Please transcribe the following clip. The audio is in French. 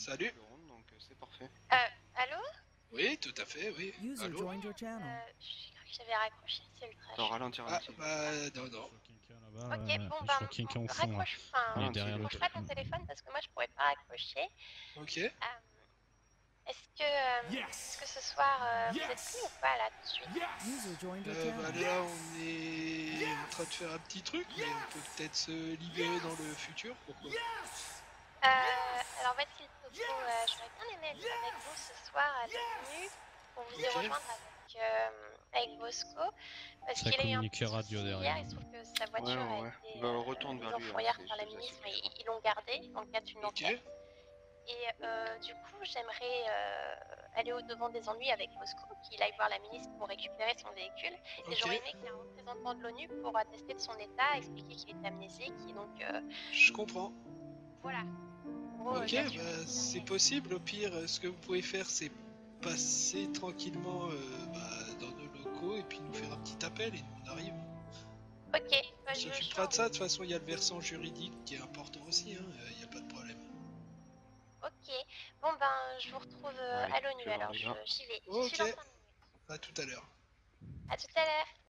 Salut. Donc euh, c'est parfait. Euh, allô? Oui, tout à fait, oui. User Allô joined your euh, channel. J'ai cru que j'avais raccroché, c'est ultra Attends, chiant. ralentir, Ah, ralentir. bah, non, non. Je. Ok, euh, bon je ben, là. raccroche, enfin, le raccroche pas ton téléphone parce que moi je pourrais pas raccrocher. Ok. Euh, Est-ce que, euh, est-ce que ce soir euh, vous êtes pris ou pas là tout de suite? Euh, bah, channel. là, on est en train de faire un petit truc, mais on peut peut-être se libérer dans le futur. Pourquoi Voici le topo. Euh, J'aurais bien aimé être avec vous ce soir à l'ONU pour vous y rejoindre avec, euh, avec Bosco. Parce qu'il a eu un petit radio derrière. Hier, il se trouve que sa voiture Ouais, ouais, a été Bah, euh, retourne vers en lui, hein, par la ministre, mais ils l'ont gardé dans le cadre d'une enquête. Et euh, du coup, j'aimerais euh, aller au devant des ennuis avec Bosco, qu'il aille voir la ministre pour récupérer son véhicule. Et j'aurais aimé qu'il y ait un représentant de l'ONU pour attester de son état, expliquer qu'il est amnésique. Et donc, euh, je comprends. voilà. Ok, bah, c'est est- possible. Au pire, euh, ce que vous pouvez faire, c'est passer tranquillement euh, bah, dans nos locaux et puis nous faire un petit appel et nous on arrive. Ok, bah, je s'occupera de ça. De toute façon, il y a le versant juridique qui est important aussi. Il n'y a pas de problème. Ok, bon ben je vous retrouve euh, à l'ONU alors, j'y vais. Ok. À tout à l'heure. À tout à l'heure.